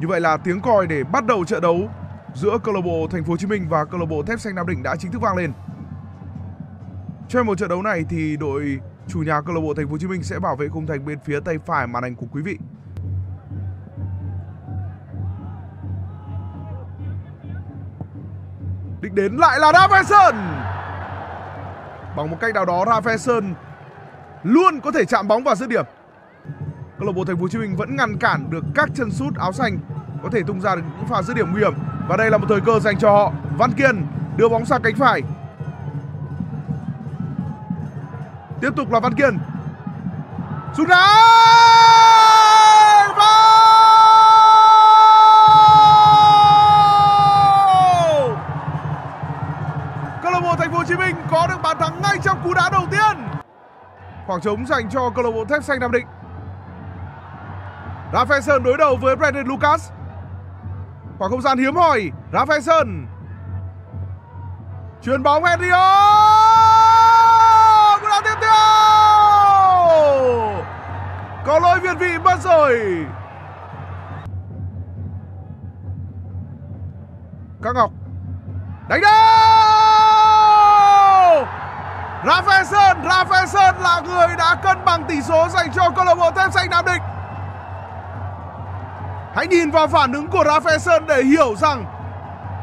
Như vậy là tiếng còi để bắt đầu trận đấu giữa câu lạc bộ Thành phố Hồ Chí Minh và câu lạc bộ Thép Xanh Nam Định đã chính thức vang lên. Trong một trận đấu này thì đội chủ nhà câu lạc bộ Thành phố Hồ Chí Minh sẽ bảo vệ khung thành bên phía tay phải màn ảnh của quý vị. Định đến lại là Rafaelson. Bằng một cách nào đó Rafaelson luôn có thể chạm bóng vào dứt điểm. Câu lạc bộ Thành phố Hồ Chí Minh vẫn ngăn cản được các chân sút áo xanh có thể tung ra được những pha dứt điểm nguy hiểm và đây là một thời cơ dành cho họ. Văn Kiên đưa bóng sang cánh phải. Tiếp tục là Văn Kiên. Sút đá! Câu lạc bộ Thành phố Hồ Chí Minh có được bàn thắng ngay trong cú đá đầu tiên. Khoảng trống dành cho câu lạc bộ Thép Xanh Nam Định. Rafaelson đối đầu với Brandon Lucas. Khoảng không gian hiếm hoi, Rafaelson. Chuyền bóng Henrio. Cú đá tiếp theo. Có lỗi việt vị mất rồi. Các Ngọc đánh đâu Rafaelson Rafaelson là người đã cân bằng tỷ số dành cho câu lạc bộ Thép Xanh Nam Định Hãy nhìn vào phản ứng của Rafaelson để hiểu rằng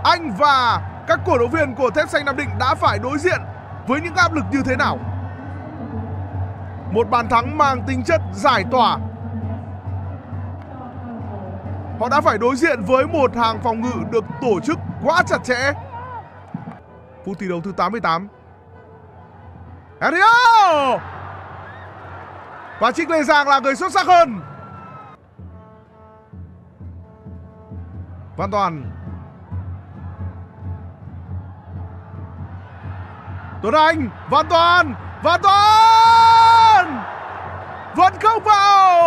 anh và các cổ động viên của Thép Xanh Nam Định đã phải đối diện với những áp lực như thế nào. Một bàn thắng mang tính chất giải tỏa. Họ đã phải đối diện với một hàng phòng ngự được tổ chức quá chặt chẽ. Phút thi đấu thứ 88. Ariel, Và Trịnh Lê Giang là người xuất sắc hơn. Văn Toàn. Tuấn Anh Văn Toàn Văn Toàn! Vẫn không vào!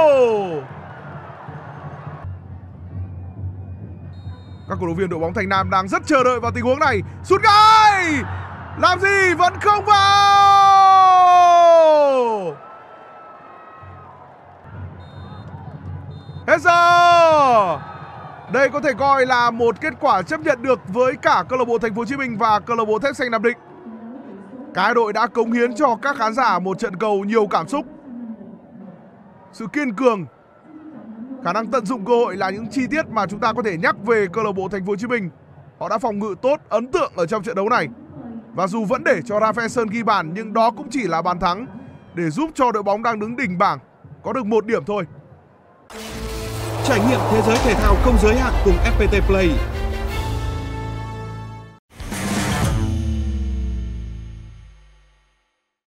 Các cổ động viên đội bóng Thành Nam đang rất chờ đợi vào tình huống này. Sút ngay, Làm gì? Vẫn không vào! Hết giờ! Đây có thể coi là một kết quả chấp nhận được với cả câu lạc bộ Thành phố Hồ Chí Minh và câu lạc bộ Thép Xanh Nam Định. Cái đội đã cống hiến cho các khán giả một trận cầu nhiều cảm xúc. Sự kiên cường, khả năng tận dụng cơ hội là những chi tiết mà chúng ta có thể nhắc về câu lạc bộ Thành phố Hồ Chí Minh. Họ đã phòng ngự tốt, ấn tượng ở trong trận đấu này. Và dù vẫn để cho Rafaelson ghi bàn nhưng đó cũng chỉ là bàn thắng để giúp cho đội bóng đang đứng đỉnh bảng có được một điểm thôi. Trải nghiệm thế giới thể thao không giới hạn cùng FPT Play.